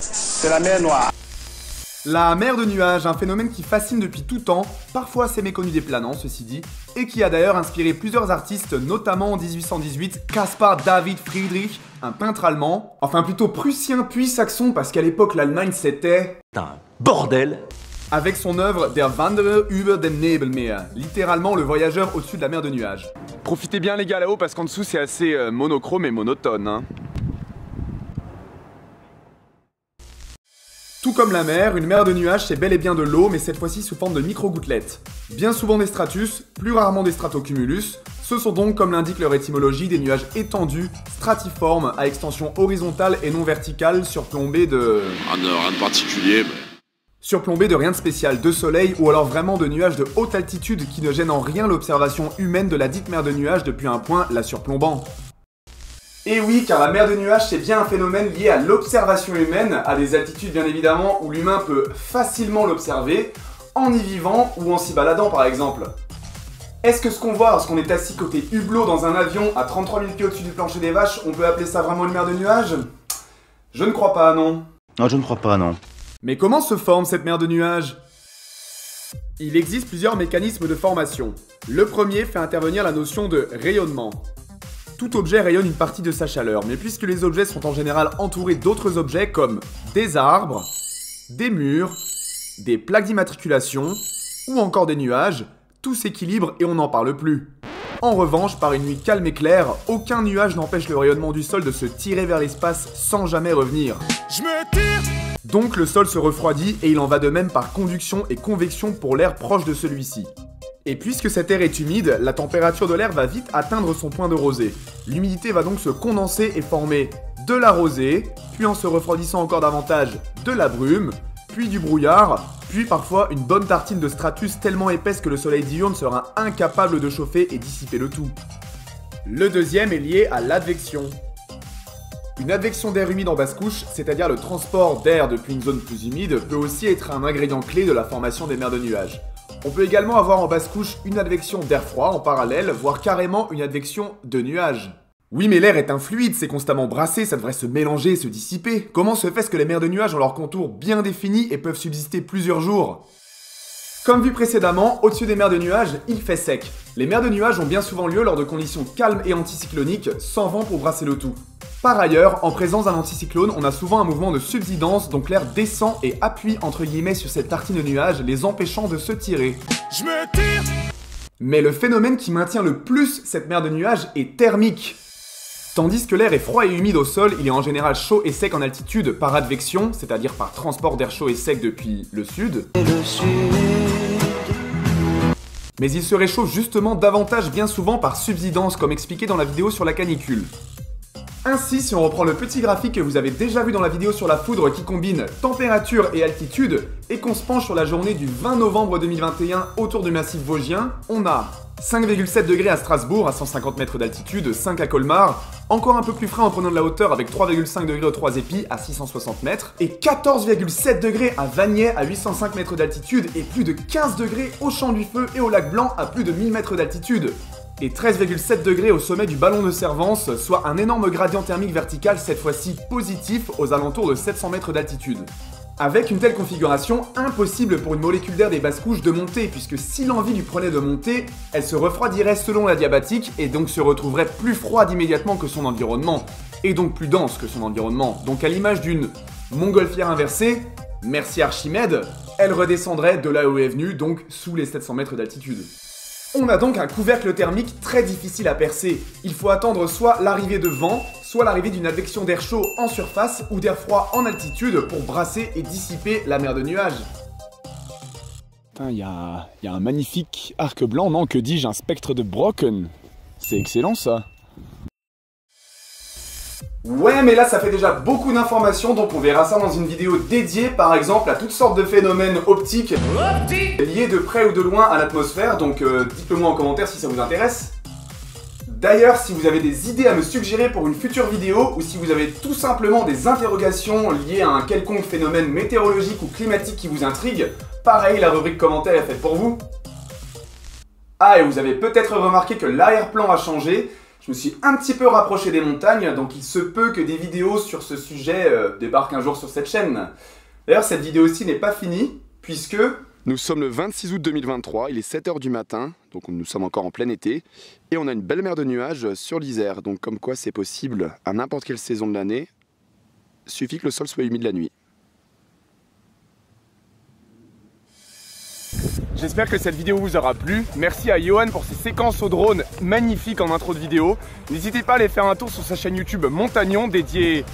C'est la mer Noire. La mer de nuages, un phénomène qui fascine depuis tout temps, parfois assez méconnu des planants, ceci dit, et qui a d'ailleurs inspiré plusieurs artistes, notamment en 1818 Caspar David Friedrich, un peintre allemand, enfin plutôt prussien puis saxon, parce qu'à l'époque l'Allemagne c'était... un bordel avec son œuvre Der Wanderer über dem Nebelmeer, littéralement le voyageur au-dessus de la mer de nuages. Profitez bien les gars là-haut parce qu'en dessous c'est assez euh, monochrome et monotone. Hein. Tout comme la mer, une mer de nuages c'est bel et bien de l'eau, mais cette fois-ci sous forme de micro-gouttelettes. Bien souvent des stratus, plus rarement des stratocumulus, ce sont donc, comme l'indique leur étymologie, des nuages étendus, stratiformes, à extension horizontale et non verticale, surplombés de... Rien de particulier, mais... Surplombés de rien de spécial, de soleil ou alors vraiment de nuages de haute altitude qui ne gênent en rien l'observation humaine de la dite mer de nuages depuis un point la surplombant. Et oui, car la mer de nuages, c'est bien un phénomène lié à l'observation humaine, à des altitudes bien évidemment où l'humain peut facilement l'observer, en y vivant ou en s'y baladant par exemple. Est-ce que ce qu'on voit lorsqu'on est assis côté hublot dans un avion à 33 000 pieds au-dessus du plancher des vaches, on peut appeler ça vraiment une mer de nuages? Je ne crois pas, non. Non, je ne crois pas, non. Mais comment se forme cette mer de nuages? Il existe plusieurs mécanismes de formation. Le premier fait intervenir la notion de rayonnement. Tout objet rayonne une partie de sa chaleur, mais puisque les objets sont en général entourés d'autres objets comme des arbres, des murs, des plaques d'immatriculation ou encore des nuages, tout s'équilibre et on n'en parle plus. En revanche, par une nuit calme et claire, aucun nuage n'empêche le rayonnement du sol de se tirer vers l'espace sans jamais revenir. Je me tire Donc le sol se refroidit et il en va de même par conduction et convection pour l'air proche de celui-ci. Et puisque cet air est humide, la température de l'air va vite atteindre son point de rosée. L'humidité va donc se condenser et former de la rosée, puis en se refroidissant encore davantage, de la brume, puis du brouillard, puis parfois une bonne tartine de stratus tellement épaisse que le soleil diurne sera incapable de chauffer et dissiper le tout. Le deuxième est lié à l'advection. Une advection d'air humide en basse couche, c'est-à-dire le transport d'air depuis une zone plus humide, peut aussi être un ingrédient clé de la formation des mers de nuages. On peut également avoir en basse couche une advection d'air froid en parallèle, voire carrément une advection de nuages. Oui, mais l'air est un fluide, c'est constamment brassé, ça devrait se mélanger, se dissiper. Comment se fait-ce que les mers de nuages ont leur contour bien défini et peuvent subsister plusieurs jours? Comme vu précédemment, au-dessus des mers de nuages, il fait sec. Les mers de nuages ont bien souvent lieu lors de conditions calmes et anticycloniques, sans vent pour brasser le tout. Par ailleurs, en présence d'un anticyclone, on a souvent un mouvement de subsidence, donc l'air descend et appuie entre guillemets sur cette tartine de nuages, les empêchant de se tirer. Je me tire Mais le phénomène qui maintient le plus cette mer de nuages est thermique. Tandis que l'air est froid et humide au sol, il est en général chaud et sec en altitude par advection, c'est-à-dire par transport d'air chaud et sec depuis le sud. Mais il se réchauffe justement davantage bien souvent par subsidence, comme expliqué dans la vidéo sur la canicule. Ainsi, si on reprend le petit graphique que vous avez déjà vu dans la vidéo sur la foudre qui combine température et altitude, et qu'on se penche sur la journée du 20 novembre 2021 autour du massif vosgien, on a 5,7 degrés à Strasbourg à 150 mètres d'altitude, 5 à Colmar, encore un peu plus frais en prenant de la hauteur avec 3,5 degrés aux 3 épis à 660 mètres, et 14,7 degrés à Vagney à 805 mètres d'altitude, et plus de 15 degrés au Champ du Feu et au Lac Blanc à plus de 1000 mètres d'altitude et 13,7 degrés au sommet du ballon de Servance, soit un énorme gradient thermique vertical cette fois-ci positif aux alentours de 700 mètres d'altitude. Avec une telle configuration, impossible pour une molécule d'air des basses couches de monter, puisque si l'envie lui prenait de monter, elle se refroidirait selon la diabatique et donc se retrouverait plus froide immédiatement que son environnement, et donc plus dense que son environnement. Donc à l'image d'une montgolfière inversée, merci Archimède, elle redescendrait de là où elle est venue, donc sous les 700 mètres d'altitude. On a donc un couvercle thermique très difficile à percer. Il faut attendre soit l'arrivée de vent, soit l'arrivée d'une advection d'air chaud en surface ou d'air froid en altitude pour brasser et dissiper la mer de nuages. Il y a, y a un magnifique arc blanc, non? Que dis-je? Un spectre de Brocken. C'est excellent ça. Ouais, mais là ça fait déjà beaucoup d'informations, donc on verra ça dans une vidéo dédiée par exemple à toutes sortes de phénomènes optiques liés de près ou de loin à l'atmosphère, donc euh, dites-le moi en commentaire si ça vous intéresse. D'ailleurs, si vous avez des idées à me suggérer pour une future vidéo, ou si vous avez tout simplement des interrogations liées à un quelconque phénomène météorologique ou climatique qui vous intrigue, pareil, la rubrique commentaire est faite pour vous. Ah, et vous avez peut-être remarqué que l'arrière-plan a changé, Je me suis un petit peu rapproché des montagnes, donc il se peut que des vidéos sur ce sujet euh, débarquent un jour sur cette chaîne. D'ailleurs, cette vidéo-ci n'est pas finie, puisque... Nous sommes le 26 août 2023, il est 7h du matin, donc nous sommes encore en plein été, et on a une belle mer de nuages sur l'Isère, donc comme quoi c'est possible à n'importe quelle saison de l'année, suffit que le sol soit humide la nuit. J'espère que cette vidéo vous aura plu. Merci à Johan pour ses séquences au drone magnifiques en intro de vidéo. N'hésitez pas à aller faire un tour sur sa chaîne YouTube Montagnon dédiée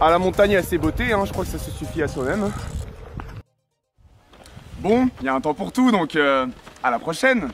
à la montagne et à ses beautés. Hein. Je crois que ça se suffit à soi-même. Bon, il y a un temps pour tout, donc euh, à la prochaine